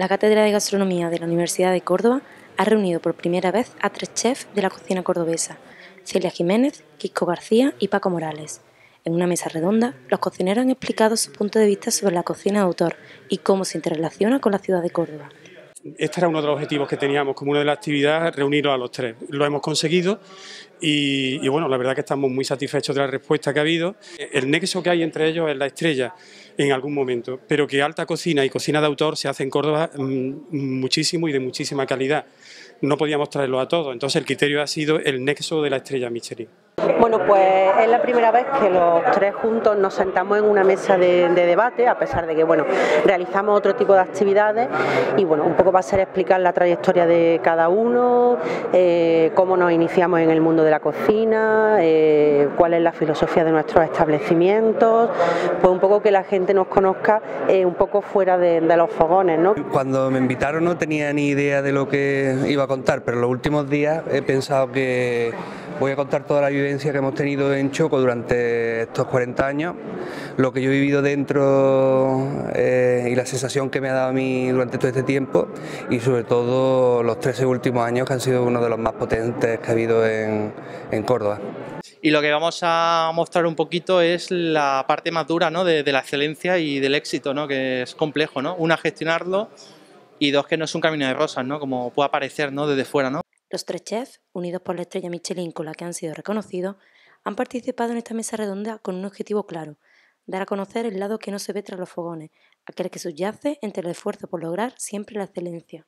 La Cátedra de Gastronomía de la Universidad de Córdoba ha reunido por primera vez a tres chefs de la cocina cordobesa, Celia Jiménez, Kiko García y Paco Morales. En una mesa redonda, los cocineros han explicado su punto de vista sobre la cocina de autor y cómo se interrelaciona con la ciudad de Córdoba este era uno de los objetivos que teníamos como una de las actividades, reunirlos a los tres. Lo hemos conseguido y, bueno, la verdad que estamos muy satisfechos de la respuesta que ha habido. El nexo que hay entre ellos es la estrella en algún momento, pero que alta cocina y cocina de autor se hace en Córdoba mm, muchísimo y de muchísima calidad. No podíamos traerlo a todos, entonces el criterio ha sido el nexo de la estrella Michelin. Bueno, pues es la primera vez que los tres juntos nos sentamos en una mesa de, debate, a pesar de que bueno, realizamos otro tipo de actividades. Y bueno, un poco va a ser explicar la trayectoria de cada uno, eh, cómo nos iniciamos en el mundo de la cocina, eh, cuál es la filosofía de nuestros establecimientos, pues un poco que la gente nos conozca eh, un poco fuera de, los fogones. ¿no? Cuando me invitaron no tenía ni idea de lo que iba a contar, pero los últimos días he pensado que voy a contar toda la vivencia que hemos tenido en Choco durante estos 40 años, lo que yo he vivido dentro eh, la sensación que me ha dado a mí durante todo este tiempo y sobre todo los 13 últimos años que han sido uno de los más potentes que ha habido en, Córdoba. Y lo que vamos a mostrar un poquito es la parte más dura ¿no? de, la excelencia y del éxito, ¿no? que es complejo. ¿no? Una, gestionarlo y dos, que no es un camino de rosas, ¿no? como puede parecer ¿no? desde fuera. ¿no? Los tres chefs, unidos por la estrella Michelin con la que han sido reconocidos, han participado en esta mesa redonda con un objetivo claro, dar a conocer el lado que no se ve tras los fogones, aquel que subyace entre el esfuerzo por lograr siempre la excelencia.